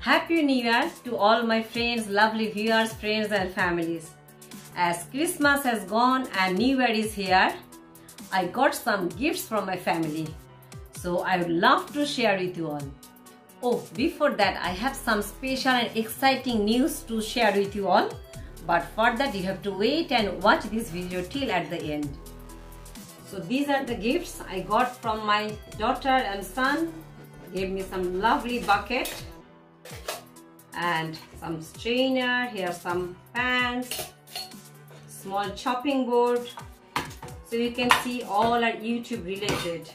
Happy New Year to all my friends, lovely viewers, friends and families. As Christmas has gone and New Year is here, I got some gifts from my family. So I would love to share with you all. Oh, before that, I have some special and exciting news to share with you all. But for that, you have to wait and watch this video till at the end. So these are the gifts I got from my daughter and son. Gave me some lovely bucket and some strainer. Here some pans, small chopping board. So you can see all are YouTube related.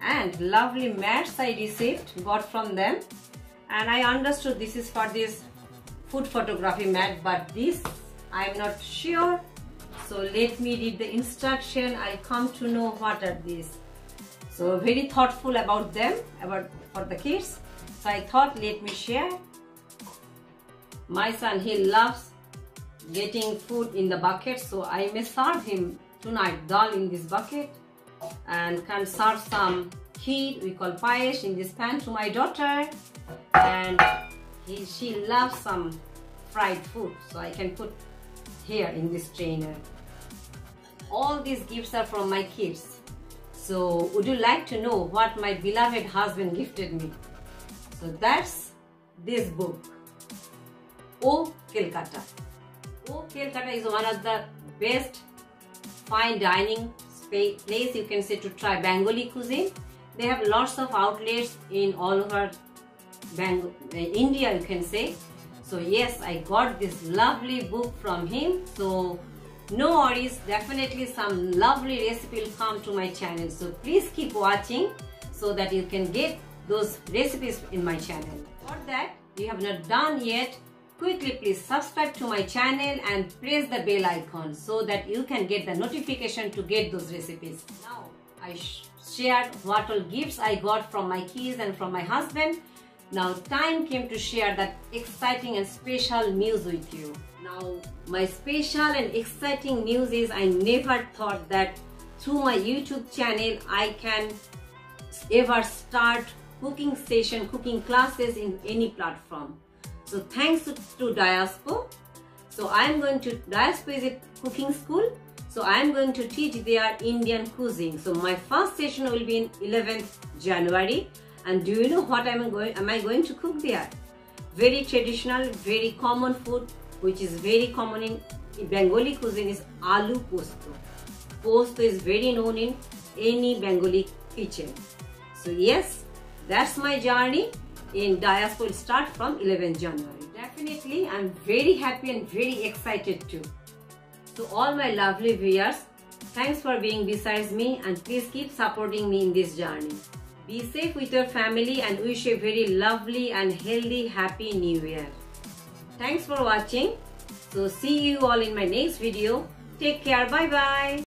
And lovely mats I received got from them. And I understood this is for this food photography mat but this I'm not sure. So let me read the instruction. I'll come to know what are these. So very thoughtful about them about for the kids. So I thought let me share my son he loves getting food in the bucket so I may serve him tonight dal in this bucket and can serve some kheer we call payesh in this pan to my daughter. And he, she loves some fried food so I can put here in this strainer all these gifts are from my kids. So would you like to know what my beloved husband gifted me? So that's this book O Calcutta O Calcutta is one of the best fine dining place you can say to try Bengali cuisine. They have lots of outlets in all over Bang uh, India you can say. So yes, I got this lovely book from him. So no worries, definitely some lovely recipe will come to my channel. So please keep watching so that you can get those recipes in my channel. For that, you have not done yet, quickly please subscribe to my channel and press the bell icon so that you can get the notification to get those recipes. Now I shared what all gifts I got from my kids and from my husband. Now time came to share that exciting and special news with you. Now my special and exciting news is I never thought that through my YouTube channel I can ever start cooking session, cooking classes in any platform. So thanks to, Diaspo. So I am going to, Diaspo is a cooking school. So I am going to teach their Indian cuisine. So my first session will be in 11th January. And do you know what I'm going, am I going to cook there? Very traditional, very common food, which is very common in Bengali cuisine is aloo posto. Posto is very known in any Bengali kitchen. So yes, that's my journey in Diaspo will start from 11th January. Definitely, I'm very happy and very excited too. To all my lovely viewers, thanks for being besides me and please keep supporting me in this journey. Be safe with your family and wish a very lovely and healthy happy new year. Thanks for watching. So see you all in my next video. Take care. Bye bye.